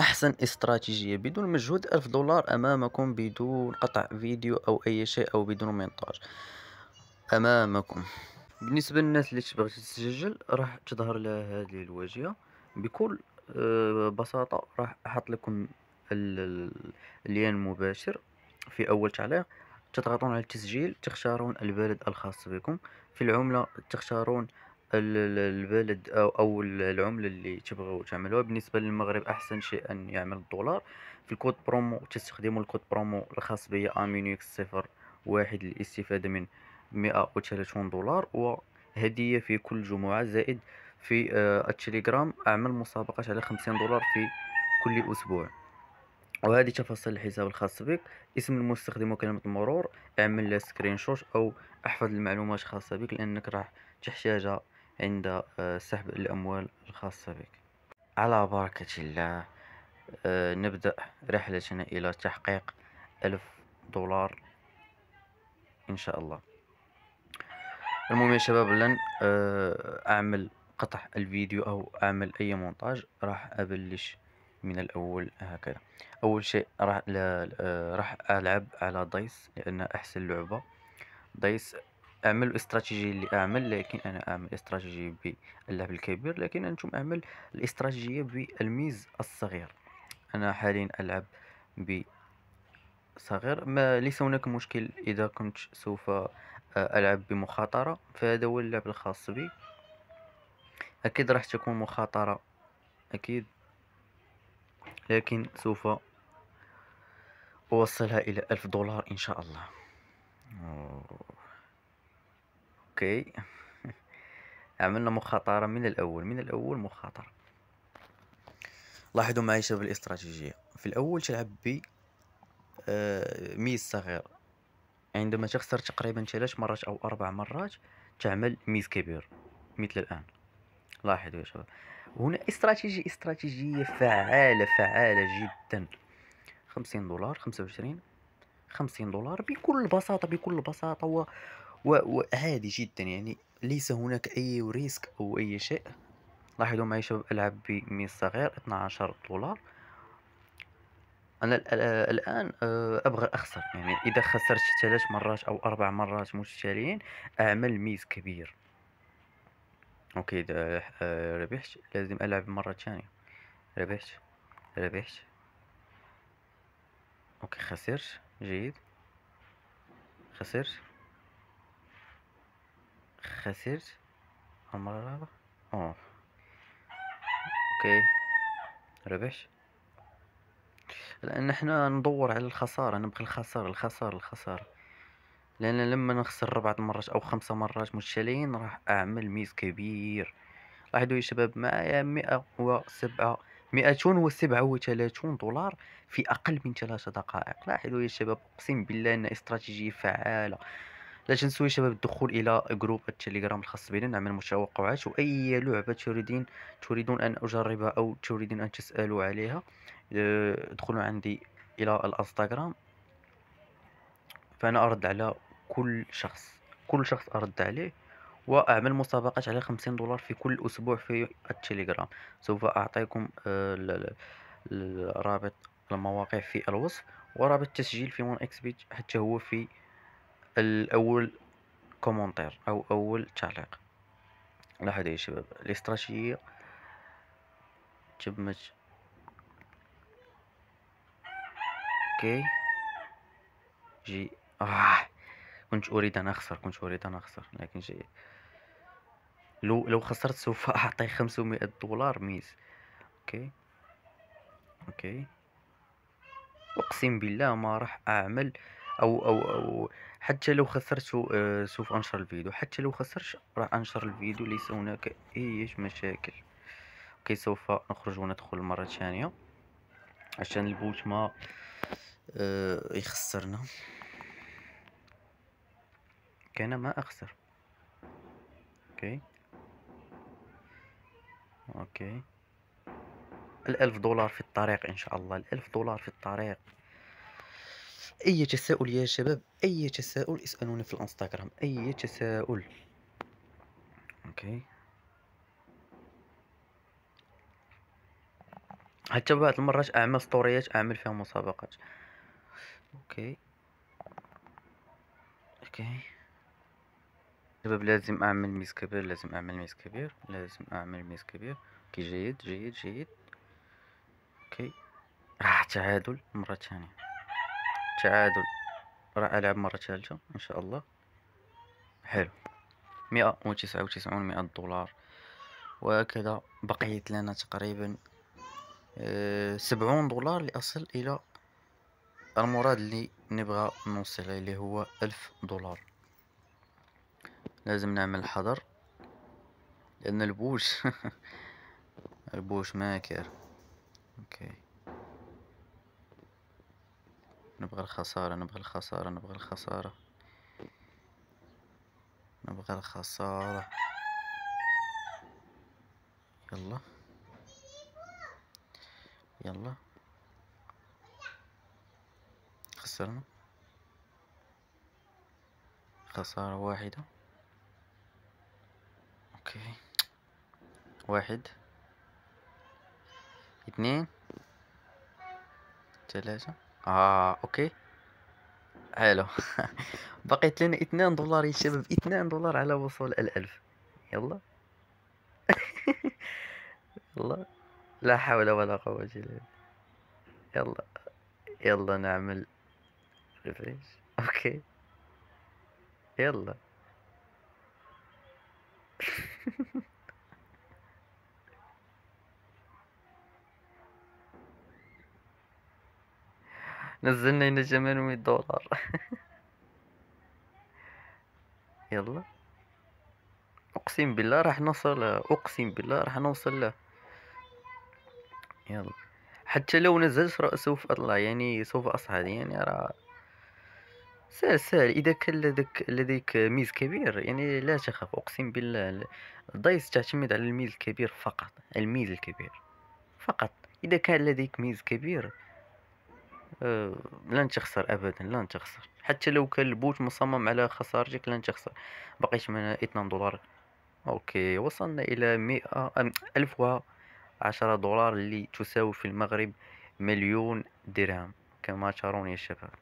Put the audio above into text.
أحسن استراتيجية بدون مجهود ألف دولار أمامكم بدون قطع فيديو أو أي شيء أو بدون مونتاج. أمامكم. بالنسبة للناس اللي تبغي تسجل راح تظهر لها هذه الواجهة. بكل آه، بساطة راح أحط لكم اللين المباشر في أول تعليق. تضغطون على التسجيل تختارون البلد الخاص بكم. في العملة تختارون البلد أو, أو العملة اللي تبغوا تعملوها. بالنسبة للمغرب أحسن شيء أن يعمل الدولار في ال code promo تستخدموا ال code promo الخاص بي أمينيكس صفر واحد للاستفادة من مئة وثلاثون دولار وهدية في كل جمعة زائد في آه، التليجرام. أعمل مسابقات على خمسين دولار في كل أسبوع. وهذه تفاصيل الحساب الخاص بك. اسم المستخدم وكلمة المرور. اعمل screenshot أو احفظ المعلومات الخاصة بك لأنك راح تحتاجها. عند آه، سحب الأموال الخاصة بك. على بركة الله آه، نبدأ رحلتنا إلى تحقيق ألف دولار إن شاء الله. المهم يا شباب لن آه، أعمل قطع الفيديو أو أعمل أي مونتاج راح أبلش من الأول هكذا. أول شيء راح راح ألعب على دايس لأن أحسن لعبة. دايس أعمل استراتيجي اللي أعمل لكن أنا أعمل استراتيجي باللعب الكبير لكن أنتم أعمل الاستراتيجية بالميز الصغير. أنا حاليا ألعب بصغير ما ليس هناك مشكل إذا كنت سوف ألعب بمخاطرة فهذا هو اللعب الخاص بي. أكيد راح تكون مخاطرة أكيد. لكن سوف أوصلها إلى ألف دولار إن شاء الله. أوكي. عملنا مخاطرة من الأول من الأول مخاطرة. لاحظوا معي شباب الاستراتيجية. في الأول تلعب ب آه، ميز صغير. عندما تخسر تقريبا ثلاث مرات أو أربع مرات تعمل ميز كبير مثل الآن. لاحظوا يا شباب. هنا استراتيجية استراتيجية فعالة فعالة جدا. خمسين دولار خمسة وعشرين. خمسين دولار بكل بساطة بكل بساطة. وعادي جدا يعني ليس هناك أي risk أو أي شيء. لاحظوا معي شباب ألعب ب mise صغير 12 دولار. أنا الآن آه، أبغى أخسر يعني إذا خسرت ثلاث مرات أو أربع مرات متتاليين أعمل mise كبير. okay إذا آه، ربحت لازم ألعب مرة ثانية. ربحت ربحت. okay خسرت جيد. خسرت. خسرت المرة الرابعة أوه okay. ربحت لأن إحنا ندور على الخسارة نبغي الخسارة الخسارة الخسارة. لأن لما نخسر أربعة مرات أو خمسة مرات متتاليين راح أعمل mise كبير. لاحظوا يا شباب معايا مئة وسبعة مئتون وسبعة وثلاثون دولار في أقل من ثلاثة دقائق. لاحظوا يا شباب أقسم بالله أن استراتيجية فعالة. لا تنسوا يا شباب الدخول إلى جروب التليجرام الخاص بنا نعمل متوقعات وأي لعبة تريدين تريدون أن أجربها أو تريدون أن تسألوا عليها آه، ادخلوا عندي إلى الانستغرام. فأنا أرد على كل شخص كل شخص أرد عليه وأعمل مسابقات على خمسين دولار في كل أسبوع في التليجرام. سوف أعطيكم آه، رابط المواقع في الوصف ورابط التسجيل في 1xbet حتى هو في الأول commentaire أو أول تعليق. لاحظوا يا شباب الاستراتيجية تمت okay. جي. آه. كنت أريد أن أخسر كنت أريد أن أخسر لكن جيد لو لو خسرت سوف أعطي خمسمائة دولار mise. okay. okay. أقسم بالله ما راح أعمل أو أو أو حتى لو خسرت آه، سوف أنشر الفيديو. حتى لو خسرت راح أنشر الفيديو. ليس هناك أي مشاكل. okay سوف نخرج وندخل مرة ثانية عشان ال bot ما آه، يخسرنا. كان ما أخسر. okay. okay. الألف دولار في الطريق إن شاء الله. الألف دولار في الطريق. أي تساؤل يا شباب أي تساؤل اسألوني في الإنستغرام أي تساؤل. okay. حتى بعض المرات أعمل ستوريات أعمل فيها مسابقات. okay. okay. شباب لازم أعمل mise كبير لازم أعمل mise كبير لازم أعمل mise كبير. okay جيد جيد جيد. okay. راح تعادل مرة ثانية. تعادل. راح ألعب مرة ثالثة إن شاء الله. حلو. مئة وتسعة وتسعون مئة دولار. وهكذا بقيت لنا تقريبا آه، سبعون دولار لأصل إلى المراد اللي نبغى نوصل اللي هو ألف دولار. لازم نعمل حذر لأن ال bot ال bot ماكر okay. نبغى الخسارة نبغى الخسارة نبغى الخسارة. نبغى الخسارة. يلا. يلا. خسرنا. خسارة واحدة. أوكي. واحد. اثنين. ثلاثة. آه okay. حلو. بقيت لنا اثنان دولار يا شباب اثنان دولار على وصول الألف. يلا. يلا. لا حول ولا قوة إلا بالله. يلا. يلا نعمل refresh. okay. يلا. نزلنا هنا 800 دولار. يلا. أقسم بالله راح نوصل أقسم بالله راح نوصل له. يلا. حتى لو نزلت سوف أطلع يعني سوف أصعد يعني راه سهل سهل. إذا كان لديك لديك ميز كبير يعني لا تخف أقسم بالله الدايس تعتمد على الميز الكبير فقط الميز الكبير فقط. إذا كان لديك mise كبير لن تخسر ابدا لن تخسر حتى لو كان ال bot مصمم على خسارتك لن تخسر بقيت من اثنان دولار. okay وصلنا إلى مئة ألف وعشرة دولار اللي تساوي في المغرب مليون درهم. كما ترون يا شباب.